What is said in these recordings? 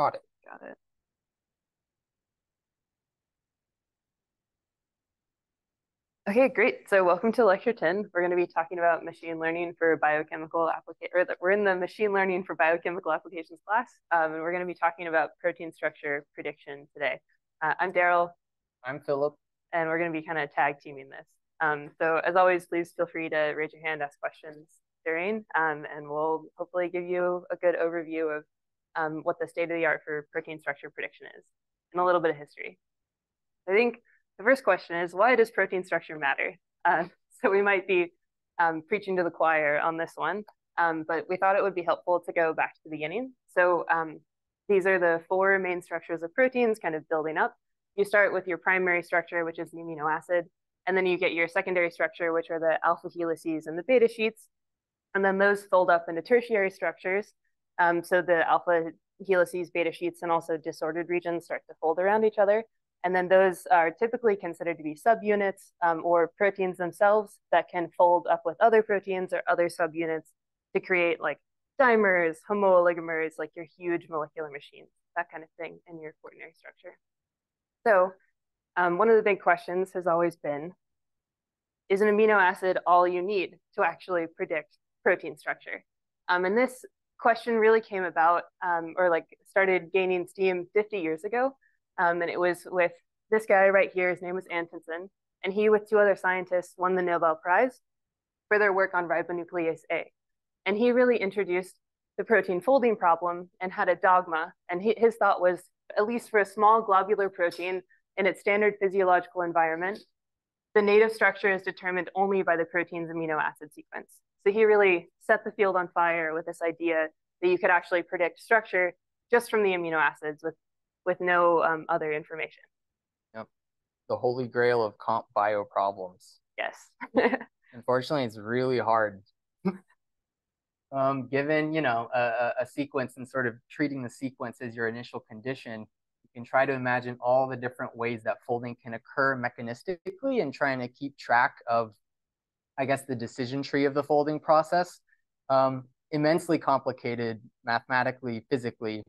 Got it. Got it. Okay, great. So welcome to lecture 10. We're going to be talking about machine learning for biochemical application, or we're in the machine learning for biochemical applications class, um, and we're going to be talking about protein structure prediction today. Uh, I'm Daryl. I'm Philip. And we're going to be kind of tag teaming this. Um, so as always, please feel free to raise your hand, ask questions during, um, and we'll hopefully give you a good overview of um, what the state of the art for protein structure prediction is and a little bit of history. I think the first question is why does protein structure matter? Uh, so we might be um, preaching to the choir on this one, um, but we thought it would be helpful to go back to the beginning. So um, these are the four main structures of proteins kind of building up. You start with your primary structure, which is the amino acid, and then you get your secondary structure, which are the alpha helices and the beta sheets. And then those fold up into tertiary structures. Um, so the alpha helices, beta sheets, and also disordered regions start to fold around each other. And then those are typically considered to be subunits um, or proteins themselves that can fold up with other proteins or other subunits to create like dimers, homooligomers, like your huge molecular machines, that kind of thing in your quaternary structure. So um, one of the big questions has always been, is an amino acid all you need to actually predict protein structure? Um, and this question really came about um, or like started gaining steam 50 years ago um, and it was with this guy right here. His name was Anfinsen. And he, with two other scientists, won the Nobel Prize for their work on ribonuclease A. And he really introduced the protein folding problem and had a dogma. And he, his thought was, at least for a small globular protein in its standard physiological environment, the native structure is determined only by the protein's amino acid sequence. So he really set the field on fire with this idea that you could actually predict structure just from the amino acids with with no um, other information. Yep. The holy grail of comp bio problems. Yes. Unfortunately, it's really hard. um, given, you know, a, a sequence and sort of treating the sequence as your initial condition, you can try to imagine all the different ways that folding can occur mechanistically and trying to keep track of, I guess, the decision tree of the folding process. Um, immensely complicated mathematically, physically.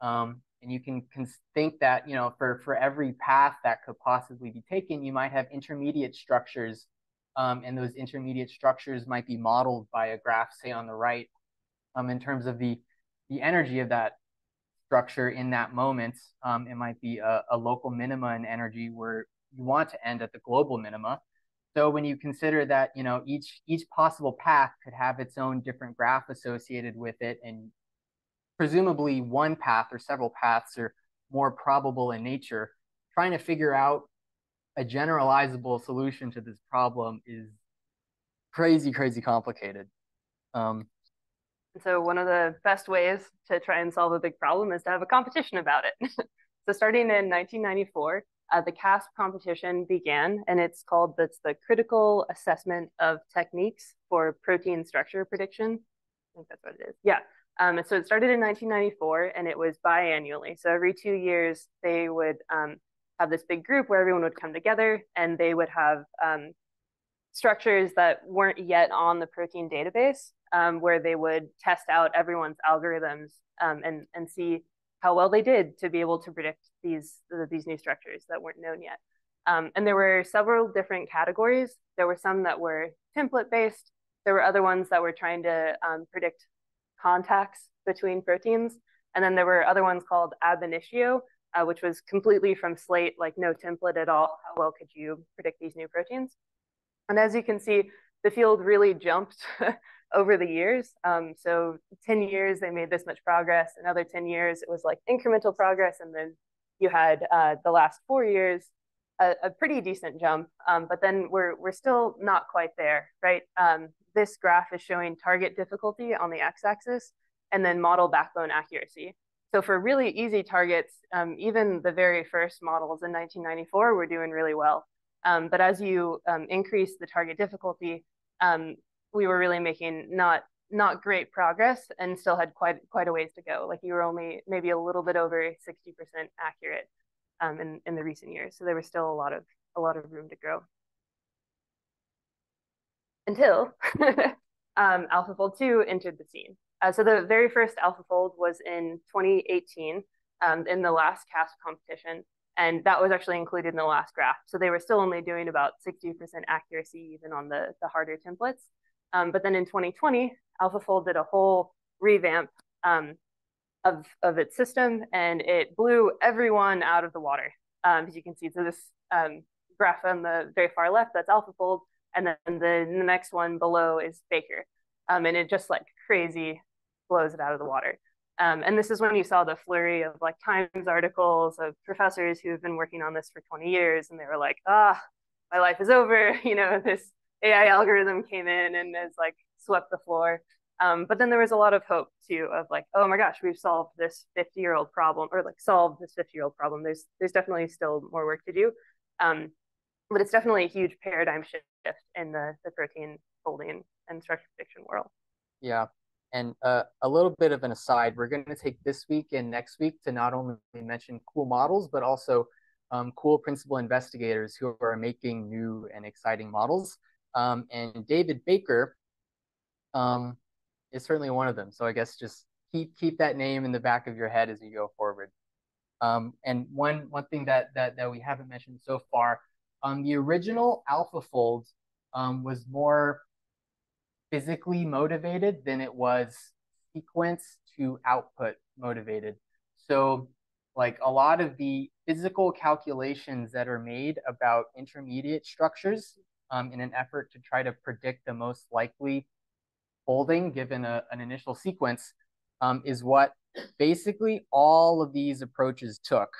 Um, and you can, think that you know for for every path that could possibly be taken you might have intermediate structures um, and those intermediate structures might be modeled by a graph say on the right um, in terms of the the energy of that structure in that moment um, it might be a, a local minima in energy where you want to end at the global minima so when you consider that you know each each possible path could have its own different graph associated with it and presumably one path or several paths are more probable in nature. Trying to figure out a generalizable solution to this problem is crazy, crazy complicated. Um, so one of the best ways to try and solve a big problem is to have a competition about it. so starting in 1994, uh, the CASP competition began, and it's called that's the Critical Assessment of Techniques for Protein Structure Prediction. I think that's what it is. Yeah. Um, so it started in 1994 and it was biannually. So every two years, they would um, have this big group where everyone would come together and they would have um, structures that weren't yet on the protein database um, where they would test out everyone's algorithms um, and, and see how well they did to be able to predict these, these new structures that weren't known yet. Um, and there were several different categories. There were some that were template based. There were other ones that were trying to predict contacts between proteins. And then there were other ones called ab initio, uh, which was completely from slate, like no template at all. How well could you predict these new proteins? And as you can see, the field really jumped over the years. Um, so 10 years, they made this much progress. Another 10 years, it was like incremental progress. And then you had uh, the last four years, a, a pretty decent jump. Um, but then we're, we're still not quite there, right? Um, this graph is showing target difficulty on the x-axis and then model backbone accuracy. So for really easy targets, um, even the very first models in 1994 were doing really well. Um, but as you um, increase the target difficulty, um, we were really making not not great progress and still had quite quite a ways to go. Like you were only maybe a little bit over 60% accurate um, in, in the recent years. So there was still a lot of a lot of room to grow until um, AlphaFold 2 entered the scene. Uh, so the very first AlphaFold was in 2018. um, in the last CASP competition. And that was actually included in the last graph. So they were still only doing about 60% accuracy even on the, the harder templates. Um, but then in 2020, AlphaFold did a whole revamp um, of, of its system and it blew everyone out of the water. Um, as you can see, so this um, graph on the very far left, that's AlphaFold. And then the, the next one below is Baker. Um, and it just like crazy blows it out of the water. Um, and this is when you saw the flurry of like Times articles of professors who have been working on this for 20 years, and they were like, ah, my life is over. You know, this AI algorithm came in and has like swept the floor. Um, but then there was a lot of hope too of like, oh my gosh, we've solved this 50 year old problem or like solved this 50 year old problem. There's there's definitely still more work to do. Um, but it's definitely a huge paradigm shift in the, the protein folding and structure prediction world. Yeah. And uh, a little bit of an aside, we're going to take this week and next week to not only mention cool models, but also um, cool principal investigators who are making new and exciting models. Um, and David Baker um, is certainly one of them. So I guess just keep keep that name in the back of your head as you go forward. Um, and one one thing that that that we haven't mentioned so far, um, the original AlphaFold um, was more physically motivated than it was sequence to output motivated. So like a lot of the physical calculations that are made about intermediate structures um, in an effort to try to predict the most likely folding given a, an initial sequence um, is what basically all of these approaches took.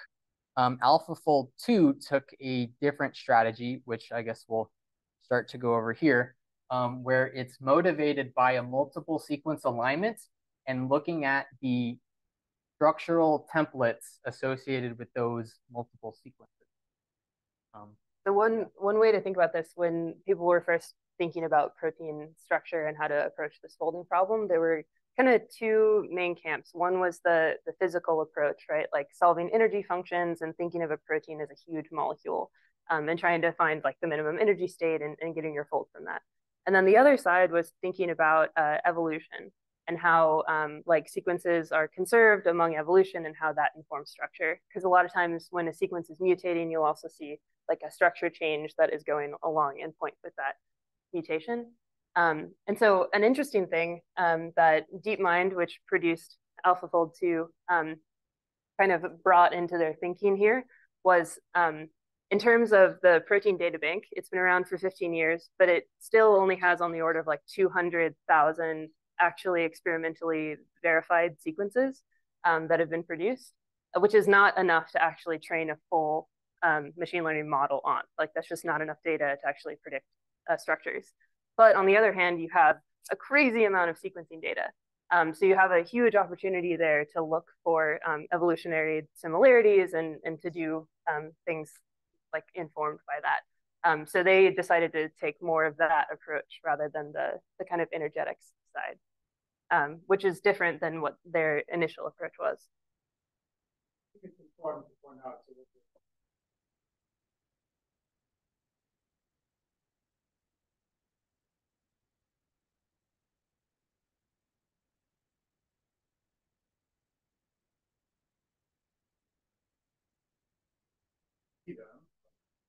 Um, AlphaFold 2 took a different strategy, which I guess we'll start to go over here, um, where it's motivated by a multiple sequence alignment and looking at the structural templates associated with those multiple sequences. Um, one one way to think about this when people were first thinking about protein structure and how to approach this folding problem, there were kind of two main camps. One was the the physical approach, right? Like solving energy functions and thinking of a protein as a huge molecule um, and trying to find like the minimum energy state and, and getting your fold from that. And then the other side was thinking about uh, evolution and how um, like sequences are conserved among evolution and how that informs structure. Because a lot of times when a sequence is mutating, you'll also see like a structure change that is going along and point with that mutation. Um, and so an interesting thing um, that DeepMind, which produced AlphaFold 2, um, kind of brought into their thinking here was um, in terms of the protein data bank, it's been around for 15 years, but it still only has on the order of like 200,000 actually experimentally verified sequences um, that have been produced, which is not enough to actually train a full um, machine learning model on. Like that's just not enough data to actually predict uh, structures. But on the other hand, you have a crazy amount of sequencing data. Um, so you have a huge opportunity there to look for um, evolutionary similarities and, and to do um, things like informed by that. Um, so they decided to take more of that approach rather than the, the kind of energetics side, um, which is different than what their initial approach was.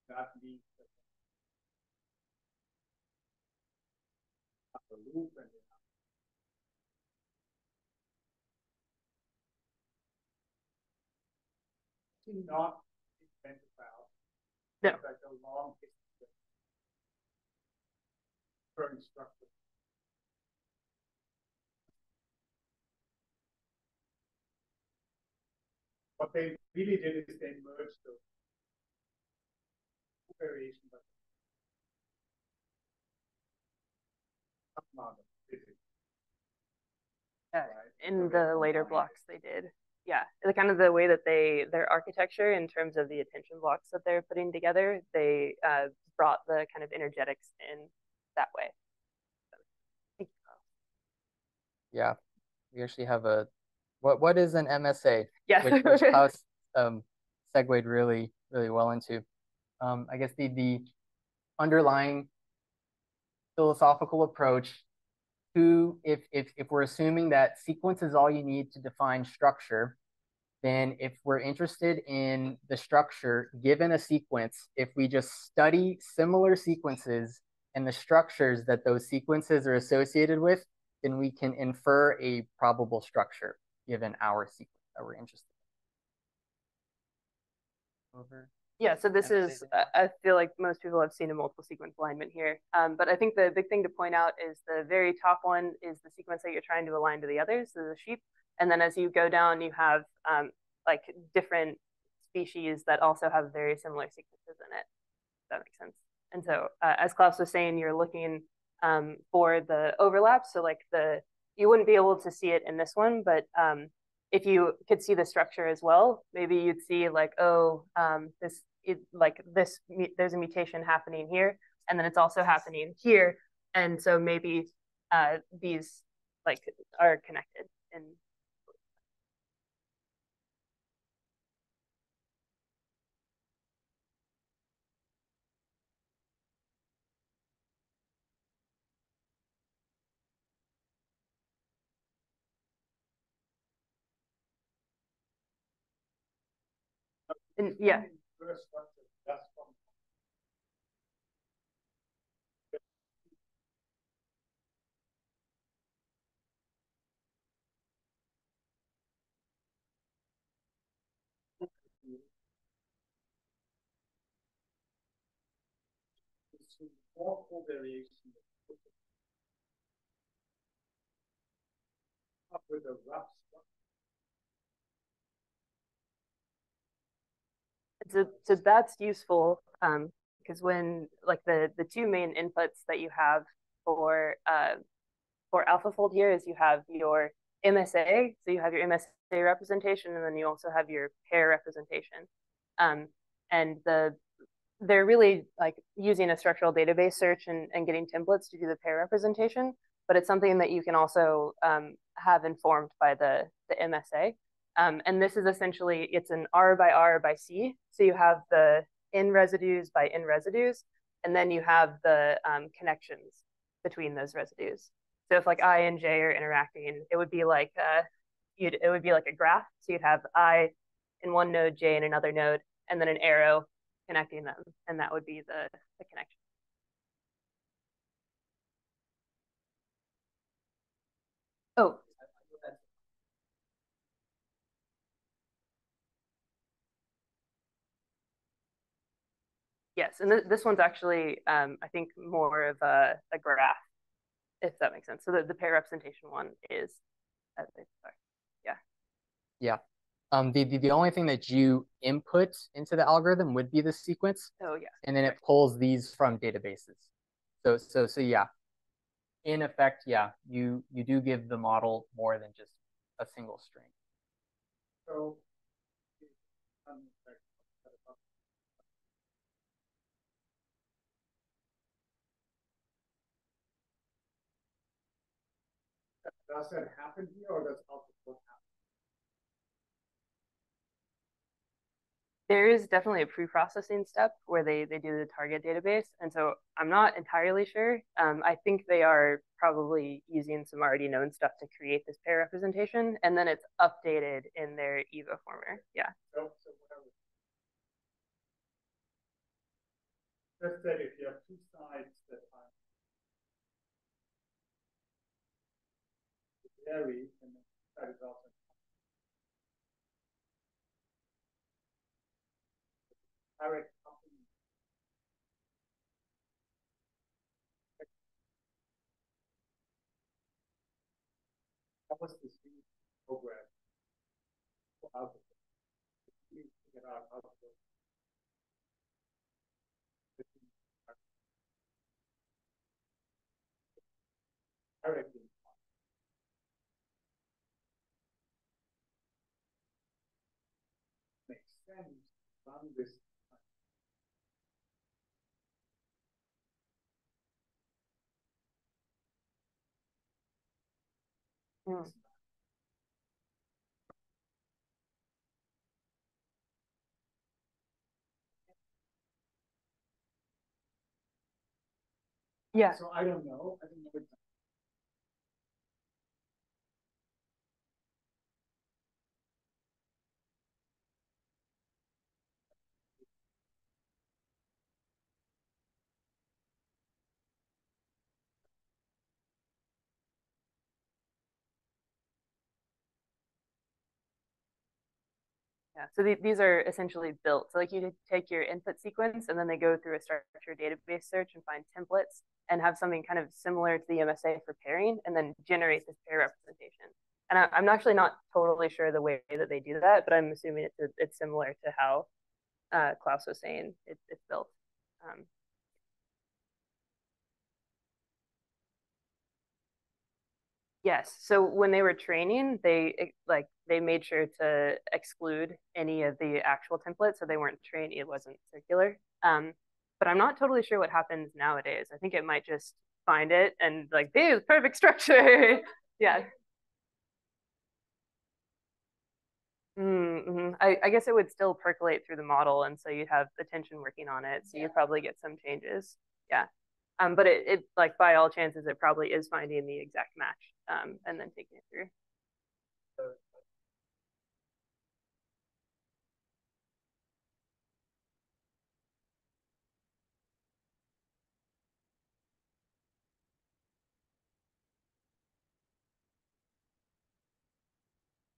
That means that the loop and the not invent about no. like a long history of current structure. What they really did is they merged those variation, but yeah, in the later blocks they did. Yeah, the kind of the way that they their architecture in terms of the attention blocks that they're putting together, they uh, brought the kind of energetics in that way. Yeah, we actually have a what what is an MSA? Yeah, which, which Klaus um, segued really really well into um, I guess the the underlying philosophical approach to if if if we're assuming that sequence is all you need to define structure, then if we're interested in the structure given a sequence, if we just study similar sequences and the structures that those sequences are associated with, then we can infer a probable structure given our sequence that we're interested in. Over. Yeah, so this is, I feel like most people have seen a multiple sequence alignment here. Um, but I think the big thing to point out is the very top one is the sequence that you're trying to align to the others, so the sheep. And then as you go down, you have um, like different species that also have very similar sequences in it. If that makes sense. And so, uh, as Klaus was saying, you're looking um, for the overlap. So, like the you wouldn't be able to see it in this one, but um, if you could see the structure as well, maybe you'd see like, oh, um, this it, like this there's a mutation happening here, and then it's also happening here, and so maybe uh, these like are connected in And yeah. Multiple variations up with a rough so, so that's useful um, because when like the the two main inputs that you have for uh, for AlphaFold here is you have your MSA, so you have your MSA representation, and then you also have your pair representation. Um, and the they're really like using a structural database search and, and getting templates to do the pair representation, but it's something that you can also um, have informed by the, the MSA. Um, and this is essentially, it's an R by R by C. So you have the in residues by in residues, and then you have the um, connections between those residues. So if like I and J are interacting, it would be like uh, you'd, it would be like a graph. So you'd have I in one node, J in another node, and then an arrow connecting them, and that would be the, the connection. Oh, Yes, and th this one's actually, um, I think, more of a, a, graph, if that makes sense. So the, the pair representation one is, uh, yeah. Yeah. Um, the, the, the only thing that you input into the algorithm would be the sequence. Oh, yeah. And then it pulls these from databases. So, so, so yeah, in effect, yeah, you, you do give the model more than just a single string. So Does that happen here or does AlphaFold happen? There is definitely a pre-processing step where they, they do the target database. And so I'm not entirely sure. Um, I think they are probably using some already known stuff to create this pair representation, and then it's updated in their Evoformer. Yeah. So, so Let's say if you have two that vary and that is also direct company. That was the program for algorithm. We figured out how to directly run this mm. Yeah. So I don't know. I don't know So the, these are essentially built. So like you take your input sequence and then they go through a structured database search and find templates and have something kind of similar to the MSA for pairing and then generate this pair representation. And I, am actually not totally sure the way that they do that, but I'm assuming it's, it's similar to how uh, Klaus was saying it, it's built. Um, Yes. So when they were training, they like they made sure to exclude any of the actual templates, so they weren't trained. It wasn't circular. Um, but I'm not totally sure what happens nowadays. I think it might just find it and like, this perfect structure. yeah. Mm-hmm. I, I, guess it would still percolate through the model, and so you'd have attention working on it. So yeah. you'd probably get some changes. Yeah. Um, but it, it like by all chances, it probably is finding the exact match um, and then taking it through.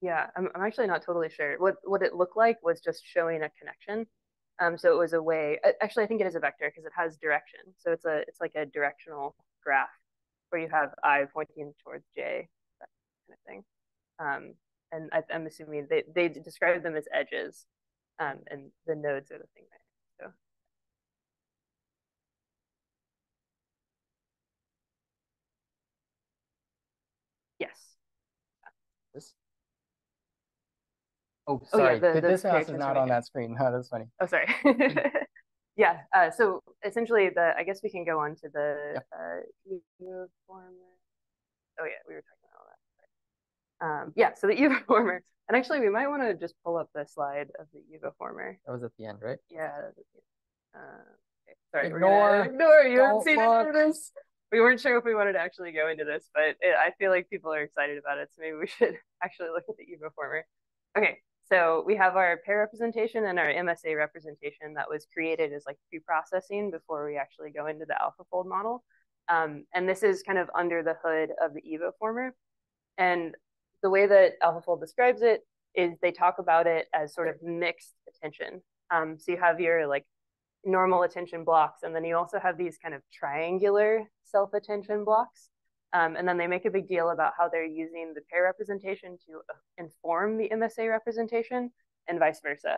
Yeah, I'm, I'm actually not totally sure. What what it looked like was just showing a connection. Um, so it was a way. Actually, I think it is a vector because it has direction. So it's a it's like a directional graph where you have I pointing towards J, that kind of thing. Um, and I, am assuming they they describe them as edges, um, and the nodes are the thing. So. Yes. This Oh, sorry. Oh, yeah, the, this house is not on that screen. No, that's funny. Oh, sorry. yeah. Uh, so essentially, the I guess we can go on to the yep. uh. Oh yeah, we were talking about all that. Um, yeah. So the evoformer, and actually, we might want to just pull up the slide of the evoformer. That was at the end, right? Yeah. Uh, okay. Sorry. Ignore. ignore. You haven't seen look. this. We weren't sure if we wanted to actually go into this, but it, I feel like people are excited about it, so maybe we should actually look at the evoformer. Okay, so we have our pair representation and our MSA representation that was created as like pre-processing before we actually go into the AlphaFold model. Um, and this is kind of under the hood of the evoformer. And the way that AlphaFold describes it is they talk about it as sort of mixed attention. Um, so you have your like normal attention blocks, and then you also have these kind of triangular self-attention blocks. Um, and then they make a big deal about how they're using the pair representation to uh, inform the MSA representation and vice versa.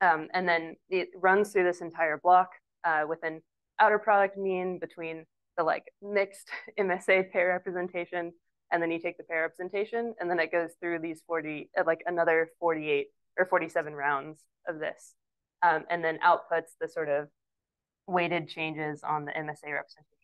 Um, and then it runs through this entire block uh, with an outer product mean between the like mixed MSA pair representation, and then you take the pair representation, and then it goes through these 40, uh, like another 48 or 47 rounds of this, um, and then outputs the sort of weighted changes on the MSA representation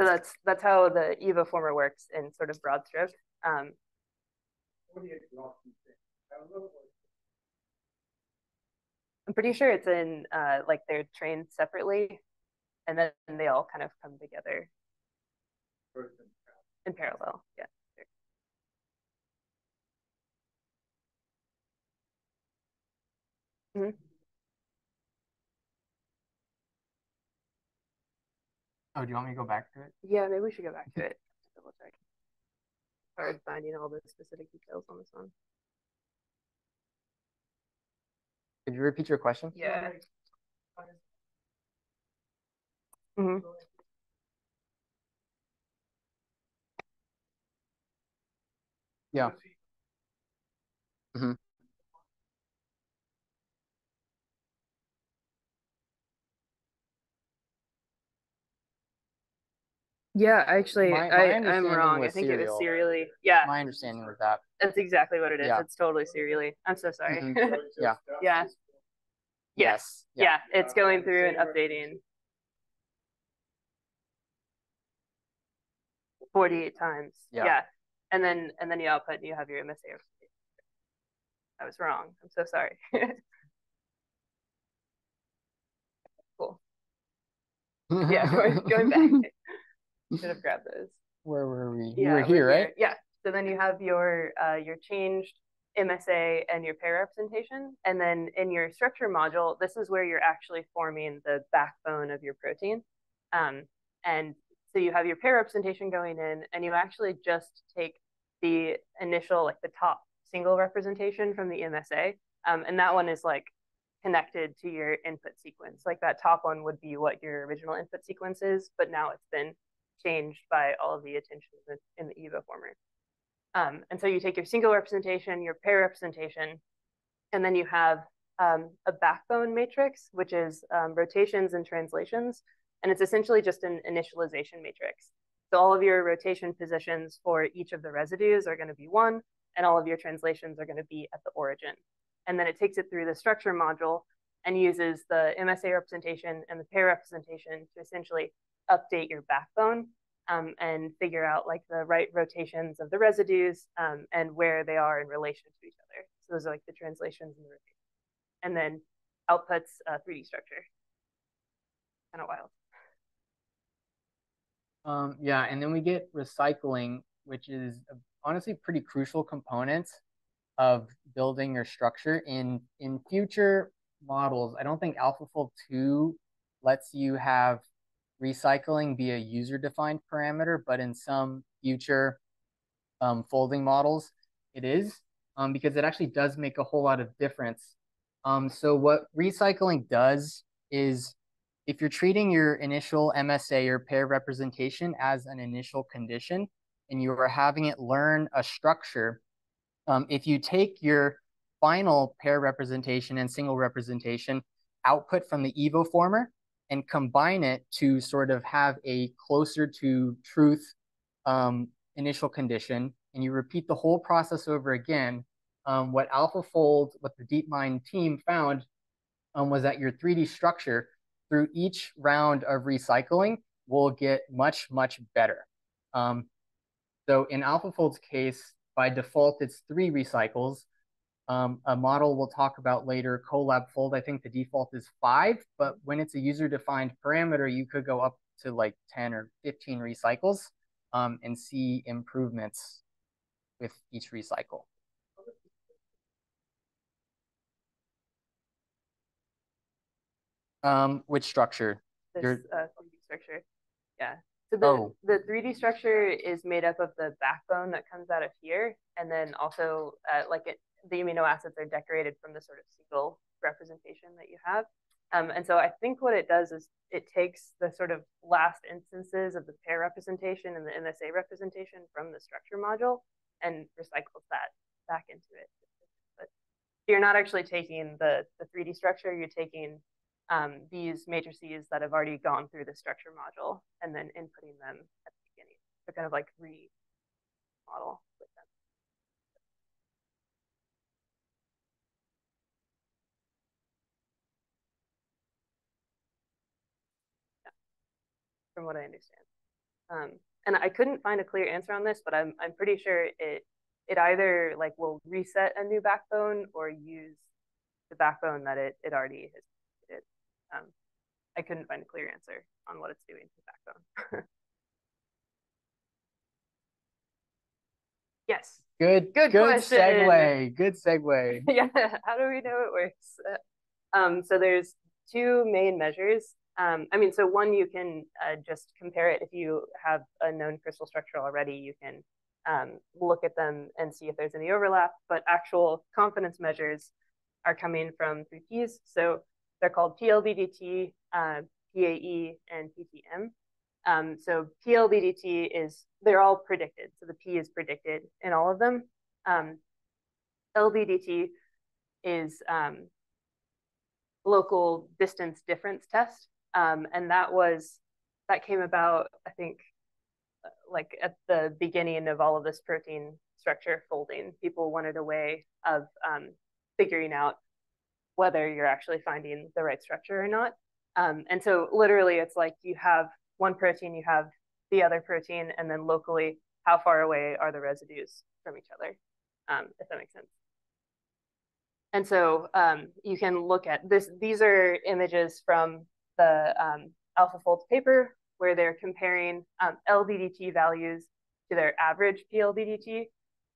So that's that's how the Evoformer works in sort of broad strokes. Um, I'm pretty sure it's in uh, like they're trained separately, and then they all kind of come together in parallel. Yeah. Mm -hmm. Oh, do you want me to go back to it? Yeah, maybe we should go back to it. Double check. Hard finding all the specific details on this one. Could you repeat your question? Yeah. Mm Yeah. Mm-hmm. Yeah, actually, my, my I, I'm wrong. I think serial. it was serially. Yeah. My understanding was that. That's exactly what it is. Yeah. It's totally serially. I'm so sorry. Mm-hmm. yeah. Yeah. Yes. Yeah. yeah. It's going through and updating 48 times. Yeah. yeah and then and then you output and you have your MSA. I was wrong. I'm so sorry. cool. yeah, going, going back. Should have grabbed those. Where were we? Yeah, you were here, right? Yeah. So then you have your uh, your changed MSA and your pair representation. And then in your structure module, this is where you're actually forming the backbone of your protein. Um, and so you have your pair representation going in, and you actually just take the initial, like the top single representation from the MSA. Um, and that one is like connected to your input sequence. Like that top one would be what your original input sequence is, but now it's been changed by all of the attention in the Evoformer. Um, and so you take your single representation, your pair representation, and then you have um, a backbone matrix, which is um, rotations and translations. And it's essentially just an initialization matrix. So all of your rotation positions for each of the residues are going to be one, and all of your translations are going to be at the origin. And then it takes it through the structure module and uses the MSA representation and the pair representation to essentially update your backbone um, and figure out like the right rotations of the residues um, and where they are in relation to each other. So those are like the translations and the rotations. And then outputs a 3D structure. Kind of wild. Um, yeah, and then we get recycling, which is honestly pretty crucial component of building your structure in in future models. I don't think AlphaFold 2 lets you have recycling be a user-defined parameter, but in some future um, folding models, it is um, because it actually does make a whole lot of difference. Um, so what recycling does is if you're treating your initial MSA or pair representation as an initial condition and you are having it learn a structure, um, if you take your final pair representation and single representation output from the Evoformer and combine it to sort of have a closer to truth um, initial condition, and you repeat the whole process over again, um, what AlphaFold, what the DeepMind team found um, was that your 3D structure through each round of recycling will get much, much better. Um, so in AlphaFold's case, by default, it's three recycles. Um, a model we'll talk about later, ColabFold, I think the default is five, but when it's a user-defined parameter, you could go up to like 10 or 15 recycles um, and see improvements with each recycle. Um, which structure? This Your... uh, 3D structure. Yeah. So the, oh. the 3D structure is made up of the backbone that comes out of here, and then also uh, like it, the amino acids are decorated from the sort of single representation that you have. Um, and so I think what it does is it takes the sort of last instances of the pair representation and the MSA representation from the structure module and recycles that back into it. But you're not actually taking the, the 3D structure, you're taking um, these matrices that have already gone through the structure module and then inputting them at the beginning. to kind of like re-model. With them. From what I understand. Um, and I couldn't find a clear answer on this, but I'm I'm pretty sure it it either like will reset a new backbone or use the backbone that it it already has. Um, I couldn't find a clear answer on what it's doing to the backbone. yes. Good. Good. Good question. segue. Good segue. yeah. How do we know it works? Um, so there's two main measures um, I mean, so one, you can uh, just compare it if you have a known crystal structure already, you can um, look at them and see if there's any overlap, but actual confidence measures are coming from three Ps. So they're called pLDDT, uh, PAE, and PTM. Um, so pLDDT is, they're all predicted. So the P is predicted in all of them. Um, LDDT is um, local distance difference test. Um, and that was, that came about, I think, like at the beginning of all of this protein structure folding. People wanted a way of um, figuring out whether you're actually finding the right structure or not. Um, and so literally it's like you have one protein, you have the other protein, and then locally, how far away are the residues from each other, um, if that makes sense. And so um, you can look at this, these are images from the um, AlphaFold's paper where they're comparing um, LDDT values to their average pLDDT.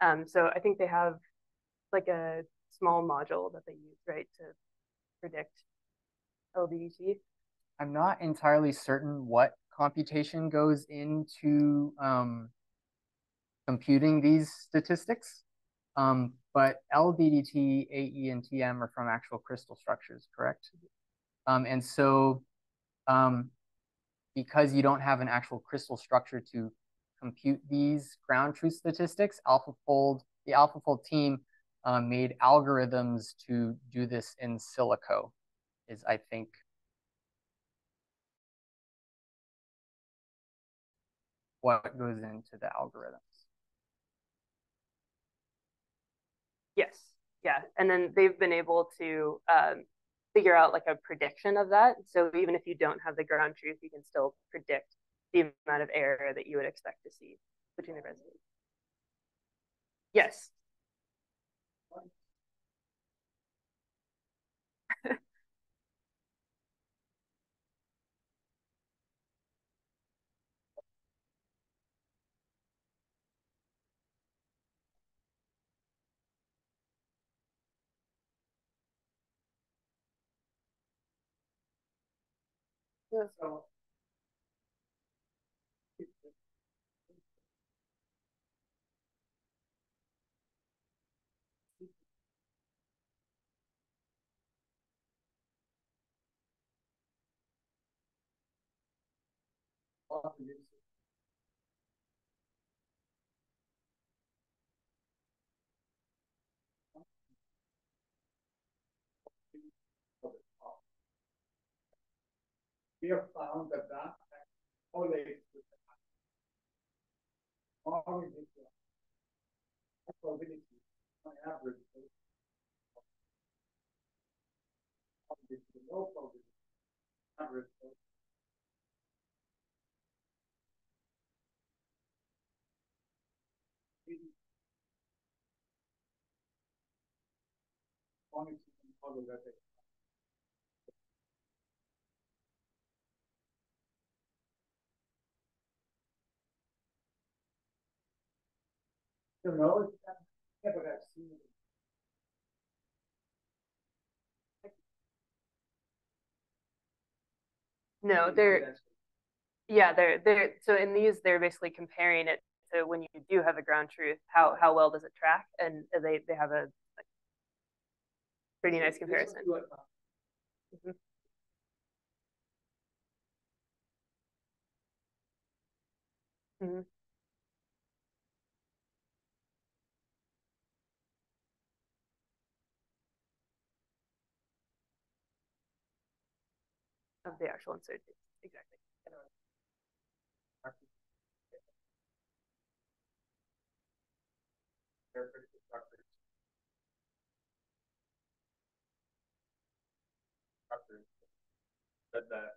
Um, so I think they have like a small module that they use, right, to predict LDDT. I'm not entirely certain what computation goes into um, computing these statistics, um, but LDDT, AE, and TM are from actual crystal structures, correct? Um, and so um, because you don't have an actual crystal structure to compute these ground truth statistics, AlphaFold, the AlphaFold team uh, made algorithms to do this in silico, is I think what goes into the algorithms. Yes, yeah, and then they've been able to um, figure out like a prediction of that. So even if you don't have the ground truth, you can still predict the amount of error that you would expect to see between the residue. Yes. Yeah, so we have found that that correlates with the probability on average low probability average Know, yeah, but I've seen it. No, they're yeah, they're they're so in these they're basically comparing it to when you do have a ground truth, how how well does it track? And they they have a like, pretty nice comparison. Mhm. Mhm. Of the actual uncertainty, exactly. Uh, that that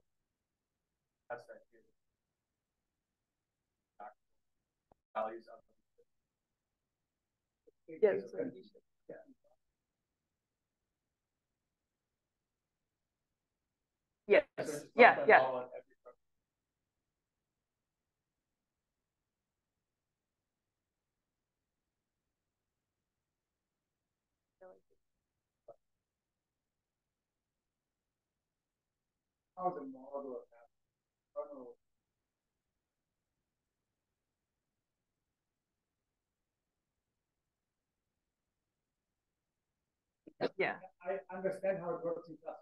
that's that values of Yeah, that's what you said. yeah. Yes, So yeah, yeah. all on every truck. How's the model of that? I don't know. Yeah. I understand how it works in class.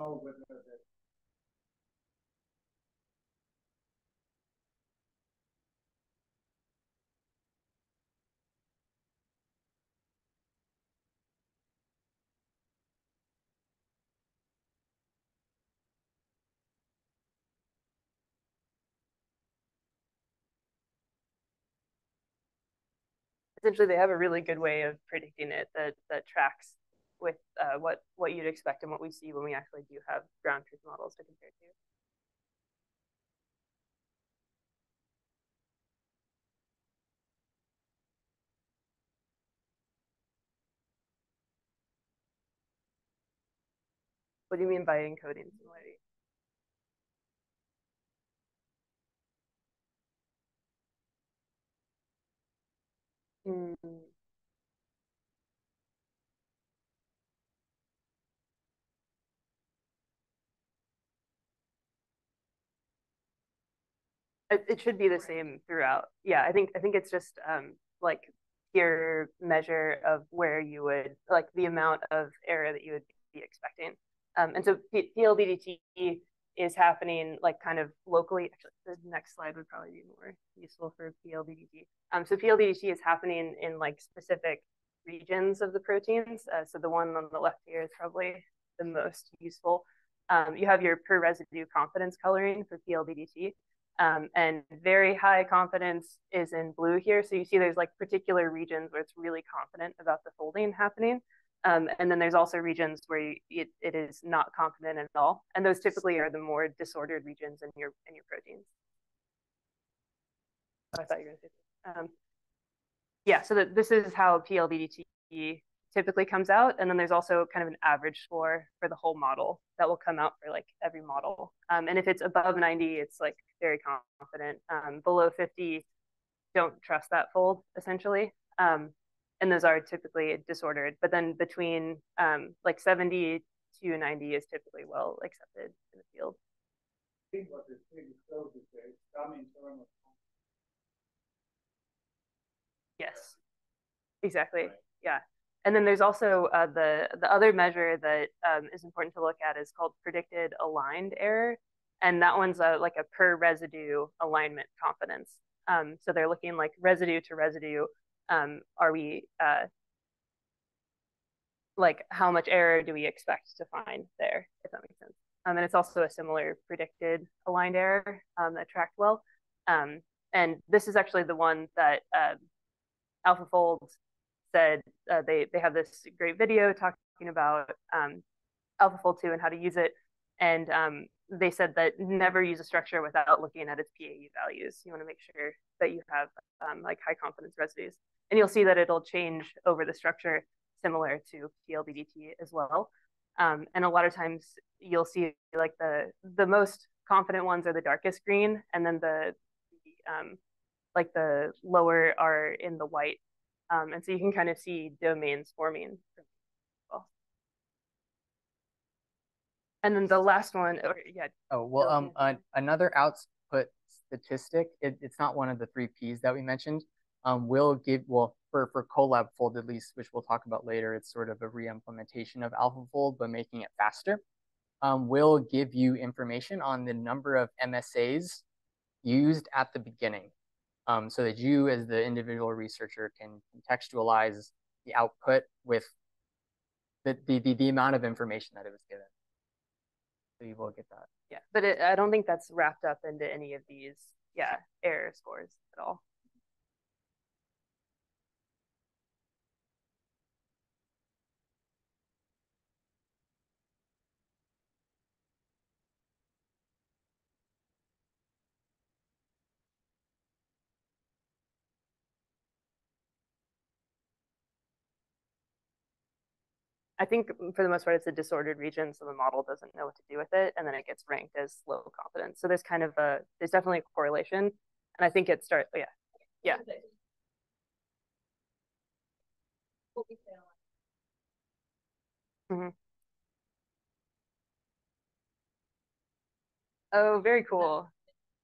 No, no, but, uh, the- essentially they have a really good way of predicting it that that tracks with uh, what what you'd expect and what we see when we actually do have ground truth models to compare to. What do you mean by encoding similarity? Mm. It, it should be the same throughout. Yeah, I think I think it's just um, like your measure of where you would like the amount of error that you would be expecting. Um, and so PLDDT is happening like kind of locally. Actually, the next slide would probably be more useful for PLDDT. Um, so PLDDT is happening in like specific regions of the proteins. Uh, so the one on the left here is probably the most useful. Um, you have your per residue confidence coloring for PLDDT. Um, and very high confidence is in blue here. So you see there's like particular regions where it's really confident about the folding happening. Um, and then there's also regions where you, it, it is not confident at all. And those typically are the more disordered regions in your, in your proteins. Oh, I thought you were going to say um, yeah, so that this is how PLDDT typically comes out. And then there's also kind of an average score for the whole model that will come out for like every model. Um, and if it's above 90, it's like very confident. Um, below 50, don't trust that fold essentially. Um, and those are typically disordered. But then between um, like 70 to 90 is typically well accepted in the field. Yes, exactly. Right. Yeah. And then there's also uh, the the other measure that um, is important to look at is called predicted aligned error, and that one's a, like a per residue alignment confidence. Um, so they're looking like residue to residue. Um, are we uh, like how much error do we expect to find there, if that makes sense? Um, and it's also a similar predicted aligned error um, that tracked well. Um, and this is actually the one that uh, AlphaFold said uh, they they have this great video talking about um, AlphaFold 2 and how to use it. And um, they said that never use a structure without looking at its PAE values. You want to make sure that you have um, like high confidence residues. And you'll see that it'll change over the structure similar to PLDDT as well. Um, and a lot of times you'll see like the the most confident ones are the darkest green, and then the, the um, like the lower are in the white um, and so you can kind of see domains forming. And then the last one, or, yeah. Oh, well, um, uh, another output statistic, it, it's not one of the three Ps that we mentioned. Um, will give, well, for, for ColabFold at least, which we'll talk about later, it's sort of a re-implementation of AlphaFold, but making it faster. Um, will give you information on the number of MSAs used at the beginning um, so that you as the individual researcher can contextualize the output with the, the, the, the amount of information that it was given. So you will get that. Yeah, but it, I don't think that's wrapped up into any of these, yeah, error scores at all. I think for the most part, it's a disordered region, so the model doesn't know what to do with it, and then it gets ranked as low confidence. So there's kind of a there's definitely a correlation, and I think it starts. Oh, yeah, yeah. Mm -hmm. Oh, very cool.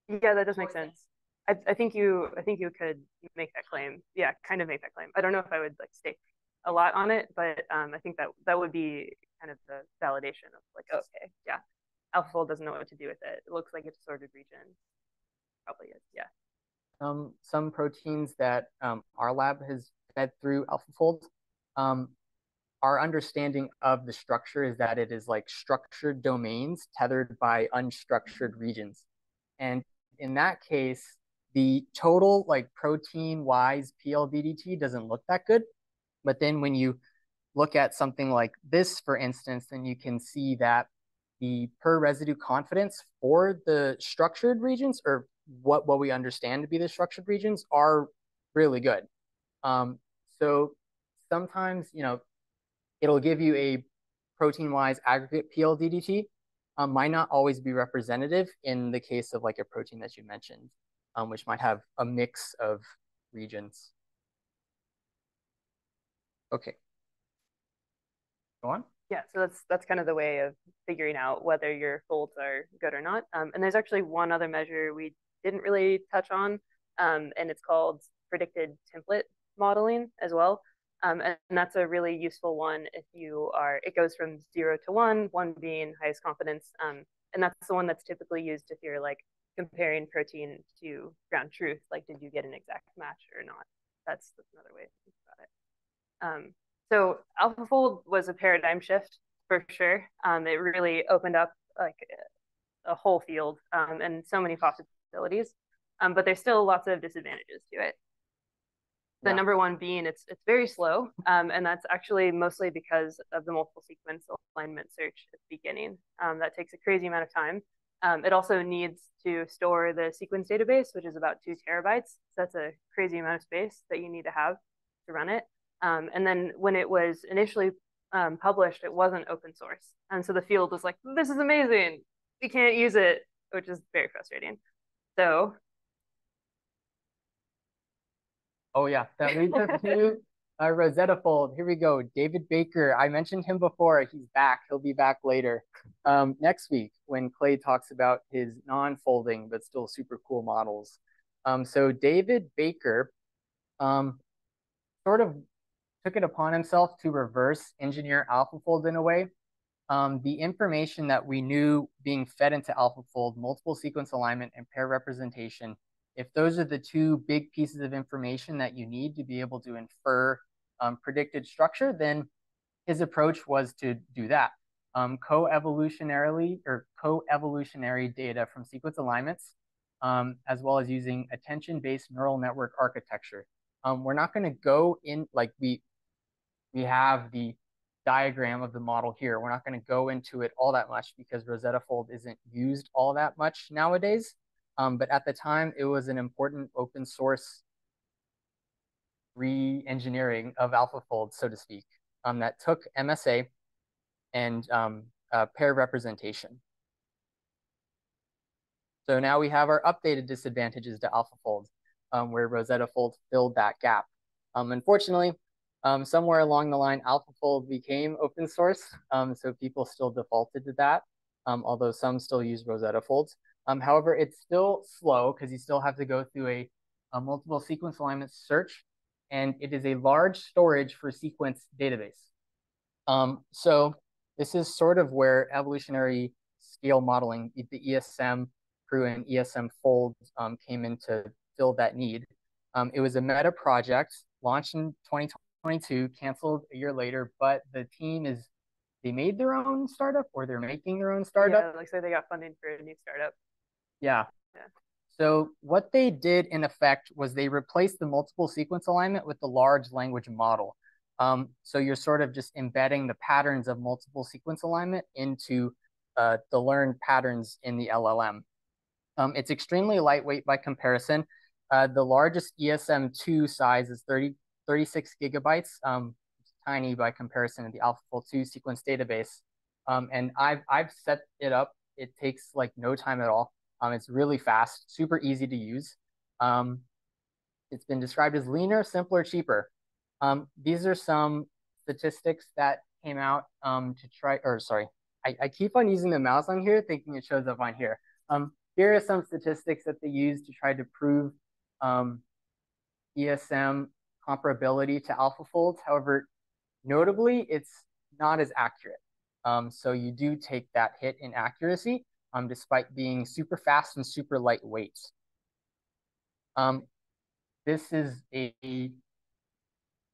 Yeah, that does make sense. I, I think you I think you could make that claim. Yeah, kind of make that claim. I don't know if I would like stake a lot on it, but um, I think that that would be kind of the validation of like, okay, yeah, AlphaFold doesn't know what to do with it. It looks like a disordered region. Probably is, yeah. Um, some proteins that um, our lab has fed through AlphaFold, um, our understanding of the structure is that it is like structured domains tethered by unstructured regions. And in that case, the total like protein wise PLDDT doesn't look that good. But then when you look at something like this, for instance, then you can see that the per residue confidence for the structured regions or what, what we understand to be the structured regions are really good. Um, so sometimes, you know, it'll give you a protein-wise aggregate PLDDT um, might not always be representative in the case of like a protein that you mentioned, um, which might have a mix of regions. Okay. Go on. Yeah, so that's that's kind of the way of figuring out whether your folds are good or not. Um, and there's actually one other measure we didn't really touch on, um, and it's called predicted template modeling as well. Um, and, and, that's a really useful one if you are, it goes from zero to one, one being highest confidence. Um, and that's the one that's typically used if you're like comparing protein to ground truth, like did you get an exact match or not? That's, that's another way to think about it. Um, so AlphaFold was a paradigm shift for sure. Um, it really opened up like a whole field um, and so many possibilities. Um, but there's still lots of disadvantages to it. The yeah. number one being it's it's very slow, um, and that's actually mostly because of the multiple sequence alignment search at the beginning. Um, that takes a crazy amount of time. Um, it also needs to store the sequence database, which is about two terabytes. So that's a crazy amount of space that you need to have to run it. Um, and then when it was initially um, published, it wasn't open source. And so the field was like, this is amazing. We can't use it, which is very frustrating. So. Oh, yeah. That leads us to uh, RoseTTAFold. Here we go. David Baker. I mentioned him before. He's back. He'll be back later um, next week when Clay talks about his non folding but still super cool models. Um, so, David Baker um, sort of took it upon himself to reverse engineer AlphaFold in a way. Um, the information that we knew being fed into AlphaFold, multiple sequence alignment and pair representation, if those are the two big pieces of information that you need to be able to infer um, predicted structure, then his approach was to do that. Um, co-evolutionarily or co-evolutionary data from sequence alignments, um, as well as using attention-based neural network architecture. Um, we're not going to go in like we we have the diagram of the model here. We're not going to go into it all that much because RoseTTAFold isn't used all that much nowadays. Um, but at the time, it was an important open source re-engineering of AlphaFold, so to speak, um, that took MSA and um, uh, pair representation. So now we have our updated disadvantages to AlphaFold, um, where RoseTTAFold filled that gap. Um, unfortunately, um, somewhere along the line, AlphaFold became open source, um, so people still defaulted to that, um, although some still use RoseTTAFolds. Um, however, it's still slow because you still have to go through a, a, multiple sequence alignment search, and it is a large storage for sequence database. Um, so this is sort of where evolutionary scale modeling, the ESM crew and ESM folds um, came in to fill that need. it was a meta project launched in 2020 22, canceled a year later, but the team is they made their own startup or they're making their own startup. Yeah, looks like they got funding for a new startup. Yeah. Yeah. So what they did in effect was they replaced the multiple sequence alignment with the large language model. Um, so you're sort of just embedding the patterns of multiple sequence alignment into uh, the learned patterns in the LLM. Um, it's extremely lightweight by comparison. Uh, the largest ESM2 size is 30 36 gigabytes, um, tiny by comparison to the AlphaFold 2 sequence database. Um, and I've, I've set it up. It takes like no time at all. Um, it's really fast, super easy to use. Um, it's been described as leaner, simpler, cheaper. Um, these are some statistics that came out um, to try, or sorry, I, I, keep on using the mouse on here thinking it shows up on here. Um, here are some statistics that they use to try to prove um, ESM comparability to AlphaFolds. However, notably, it's not as accurate. Um, so you do take that hit in accuracy um, despite being super fast and super lightweight. Um, this is a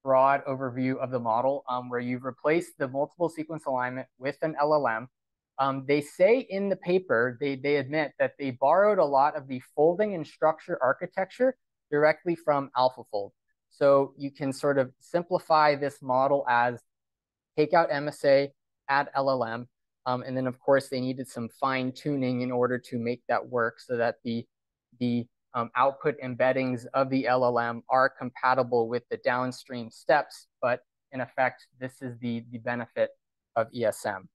broad overview of the model um, where you've replaced the multiple sequence alignment with an LLM. Um, they say in the paper, they, they admit that they borrowed a lot of the folding and structure architecture directly from AlphaFold. So you can sort of simplify this model as take out MSA, add LLM, um, and then of course they needed some fine tuning in order to make that work so that the, the um, output embeddings of the LLM are compatible with the downstream steps. But in effect, this is the, the benefit of ESM.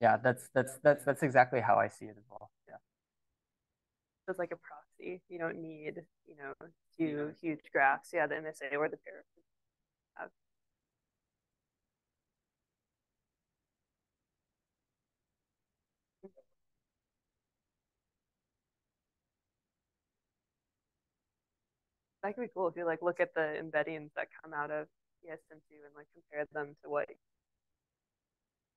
Yeah, that's that's that's that's exactly how I see it as well. Yeah. It's like a proxy. You don't need, you know, two huge graphs. Yeah, the MSA or the pair. Have. That could be cool if you like look at the embeddings that come out of ESM2 and like compare them to what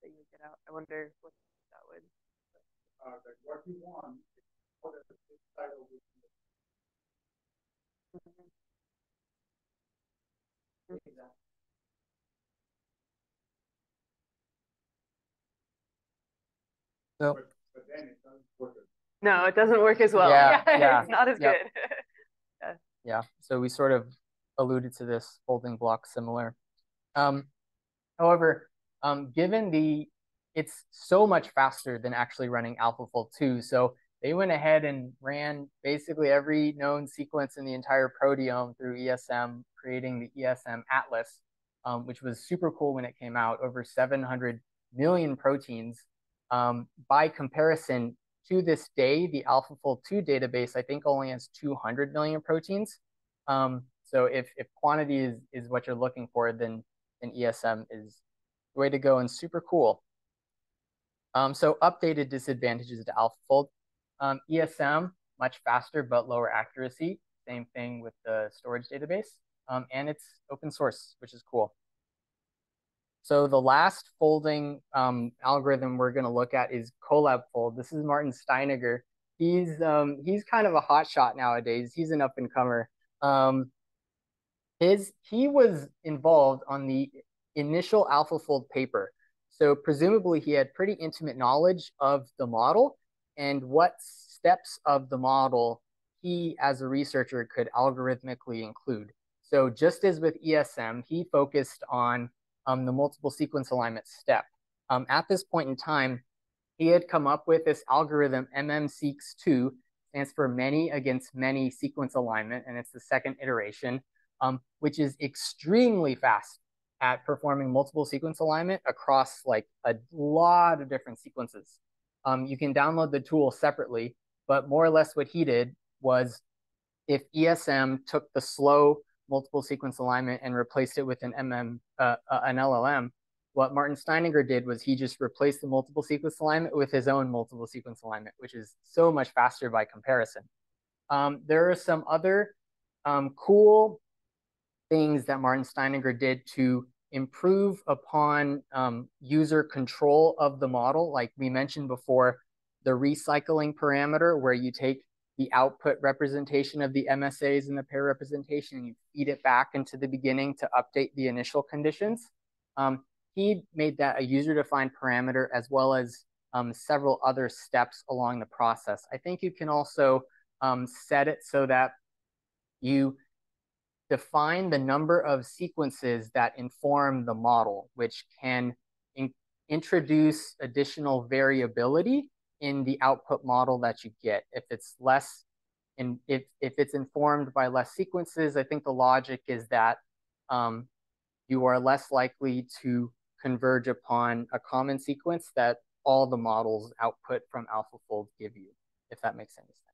that you would get out. I wonder what that would. Uh, like what you want, what is the title Mm-hmm. So, but, but it. No, it doesn't work as well. Yeah, Yeah, yeah, it's not as yep. good. yeah, so we sort of alluded to this folding block similar. Um, however, um, given the it's so much faster than actually running AlphaFold 2. So they went ahead and ran basically every known sequence in the entire proteome through ESM, creating the ESM Atlas, um, which was super cool when it came out, over 700 million proteins. Um, by comparison, to this day, the AlphaFold 2 database, I think, only has 200 million proteins. Um, so if, if quantity is, is what you're looking for, then, then ESM is way to go and super cool. Um, so updated disadvantages to AlphaFold. Um, ESM, much faster but lower accuracy. Same thing with the storage database. Um, and it's open source, which is cool. So the last folding um, algorithm we're going to look at is ColabFold. This is Martin Steinegger. He's um, he's kind of a hot shot nowadays. He's an up and comer. Um, his he was involved on the initial AlphaFold paper. So presumably he had pretty intimate knowledge of the model and what steps of the model he as a researcher could algorithmically include. So just as with ESM, he focused on um, the multiple sequence alignment step. Um, at this point in time, he had come up with this algorithm MMSeqs2, stands for many against many sequence alignment, and it's the second iteration, um, which is extremely fast at performing multiple sequence alignment across like a lot of different sequences. Um, you can download the tool separately, but more or less what he did was if ESM took the slow multiple sequence alignment and replaced it with an MM, uh, an LLM, what Martin Steinegger did was he just replaced the multiple sequence alignment with his own multiple sequence alignment, which is so much faster by comparison. Um, there are some other um, cool things that Martin Steinegger did to improve upon um, user control of the model. Like we mentioned before, the recycling parameter where you take the output representation of the MSAs and the pair representation and you feed it back into the beginning to update the initial conditions. Um, he made that a user-defined parameter as well as um, several other steps along the process. I think you can also um, set it so that you define the number of sequences that inform the model, which can in introduce additional variability in the output model that you get. If it's less, and if, if it's informed by less sequences, I think the logic is that um, you are less likely to converge upon a common sequence that all the models output from AlphaFold give you, if that makes any sense.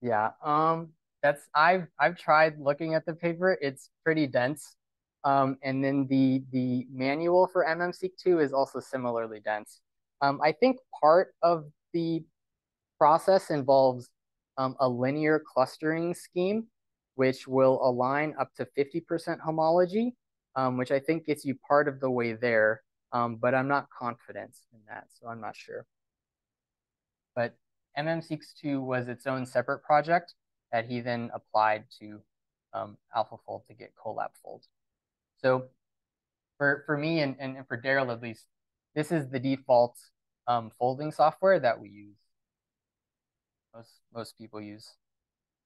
Yeah, um, that's I've I've tried looking at the paper. It's pretty dense. Um, and then the the manual for MMSeq2 is also similarly dense. Um, I think part of the process involves um, a linear clustering scheme, which will align up to 50% homology. um, which I think gets you part of the way there, um, but I'm not confident in that, so I'm not sure. But MMSeq2 was its own separate project that he then applied to um, AlphaFold to get ColabFold. So for, for me and, and for Daryl at least, this is the default um, folding software that we use. Most, most people use.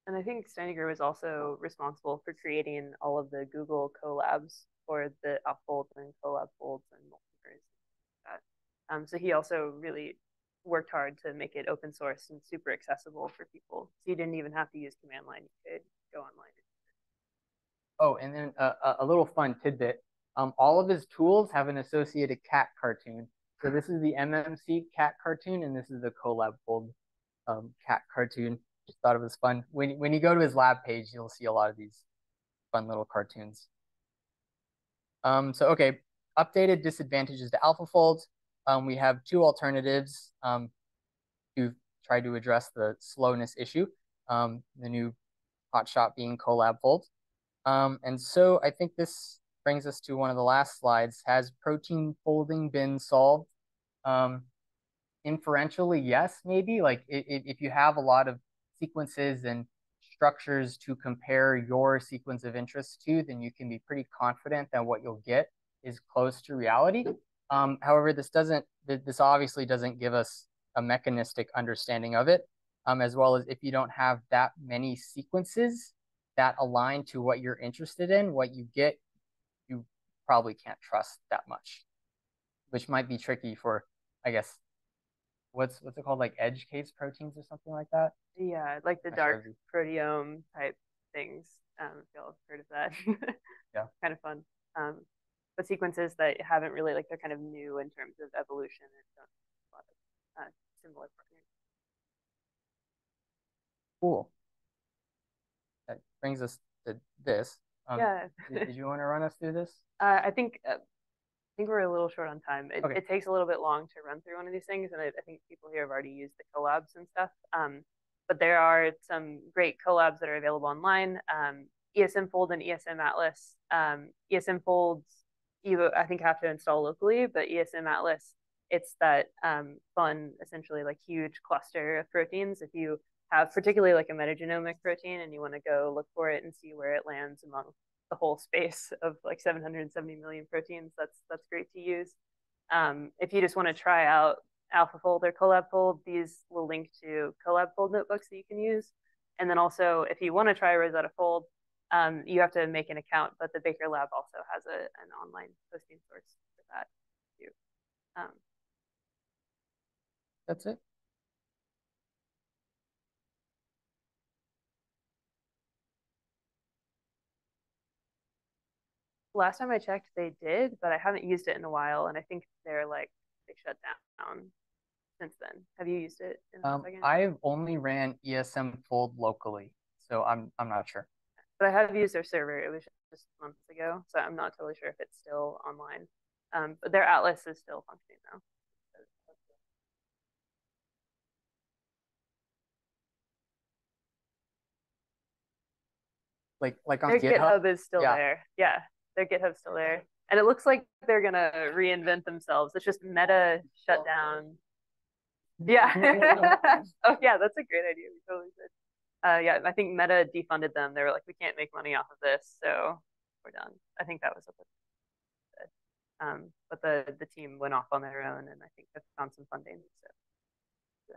And I think Steinegger was also responsible for creating all of the Google Colabs for the AlphaFold and collab folds and multiverse. Um, so he also really worked hard to make it open source and super accessible for people. So you didn't even have to use command line; you could go online. Oh, and then a, a little fun tidbit: um, all of his tools have an associated cat cartoon. So this is the MMC cat cartoon, and this is the Colab fold um, cat cartoon. Just thought it was fun. When when you go to his lab page, you'll see a lot of these fun little cartoons. Um, so okay, updated disadvantages to AlphaFold. Um, we have two alternatives um, to try to address the slowness issue. Um, the new hotshot being ColabFold. Um, and so I think this brings us to one of the last slides. Has protein folding been solved? Um, inferentially, yes, maybe. Like if you have a lot of sequences and structures to compare your sequence of interest to, then you can be pretty confident that what you'll get is close to reality. Um, however, this doesn't, this obviously doesn't give us a mechanistic understanding of it, um, as well as if you don't have that many sequences that align to what you're interested in, what you get, you probably can't trust that much, which might be tricky for, I guess, what's what's it called, like edge case proteins or something like that. Yeah, like the dark proteome type things. Um, if y'all have heard of that. yeah. Kind of fun. Um, but sequences that haven't really like they're kind of new in terms of evolution and don't a lot of uh, similar proteins. Cool. That brings us to this. Um, yeah. did, did, you want to run us through this? Uh, I think uh, I think we're a little short on time. It, okay. it, takes a little bit long to run through one of these things, and I, I think people here have already used the Colabs and stuff. Um, but there are some great Colabs that are available online. Um, ESMFold and ESM Atlas. Um, ESMFolds, you I think have to install locally, but ESM Atlas, it's that um, fun, essentially like huge cluster of proteins. If you have particularly like a metagenomic protein and you want to go look for it and see where it lands among the whole space of like 770 million proteins. That's that's great to use. Um, if you just want to try out AlphaFold or ColabFold, these will link to ColabFold notebooks that you can use. And then also, if you want to try RoseTTAFold, um, you have to make an account, but the Baker Lab also has a, an online hosting source for that too. Um, That's it. last time I checked, they did, but I haven't used it in a while, and I think they're like they shut down since then. Have you used it? Um, I've only ran ESM Fold locally, so I'm I'm not sure. But I have used their server. It was just months ago, so I'm not totally sure if it's still online. Um, but their Atlas is still functioning though. Like like on their GitHub? GitHub is still yeah. there. Yeah, their GitHub's still there. And it looks like they're gonna reinvent themselves. It's just meta shut down. Yeah. oh yeah, that's a great idea. We totally should. Uh, yeah, I think Meta defunded them. They were like, we can't make money off of this, so we're done. I think that was what they said. Um, but the the team went off on their own, and I think they found some funding. So yeah,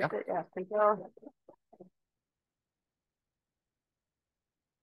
yeah. it. Yeah, thank you all.